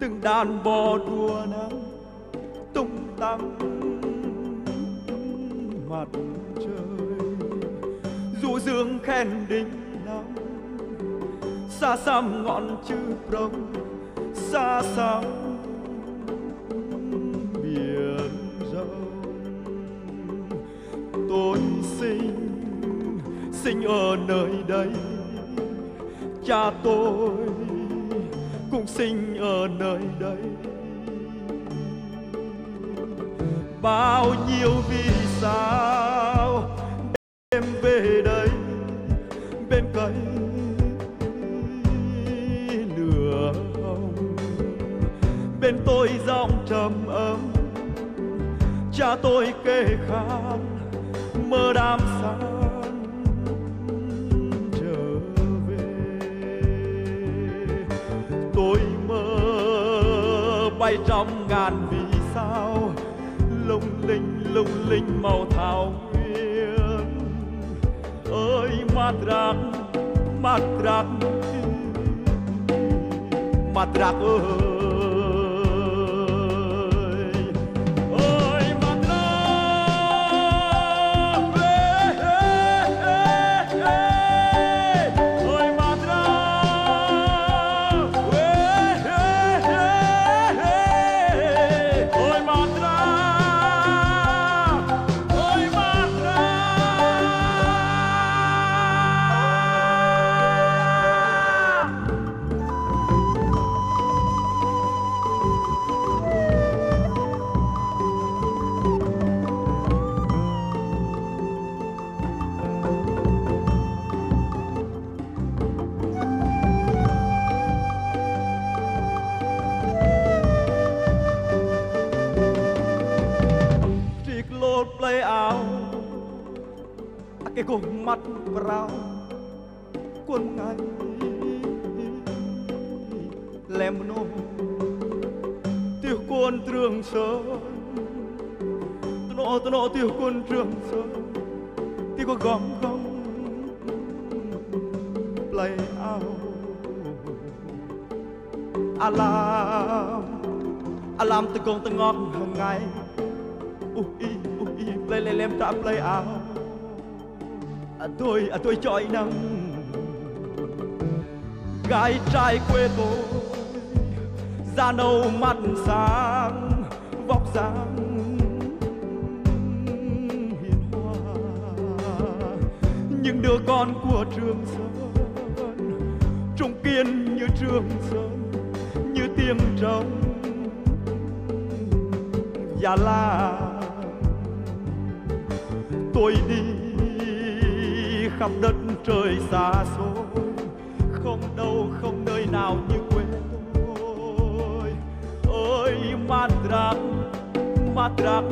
từng đàn bò đùa nắng, tung tăng mặt trời. Du dương khen đỉnh nắng, xa xăm ngọn chữ rồng, xa xăm biển rộng. Tôi sinh sinh ở nơi đây, cha tôi cũng sinh ở nơi đây. Bao nhiêu vì sao em về đây bên cây nửa hồng? Bên tôi giọng trầm ấm, cha tôi kể khăn mơ đam sao tôi mơ bay trong ngàn vì sao? Lung linh lung linh màu thảo nguyên. Ơi Madrak Madrak Madrak ơi ơi. Cái cùng mắt rau quân ngày lem nô tiêu quân trường sơn. Nô nô tiêu quân trường sơn tiêu có gom gom play out alarm alarm từ con từ ngọt hàng ngày. Ui ui play lên lem ta play out À, tôi à, tôi chọi nắng gái trai quê tôi da nâu mắt sáng vóc dáng hiền hòa. Những đứa con của trường sơn trung kiên như trường sơn như tiếng trống già La. Tôi đi khắp đất trời xa xôi. Không đâu, không nơi nào như quê tôi. Ơi, Madrak Madrak.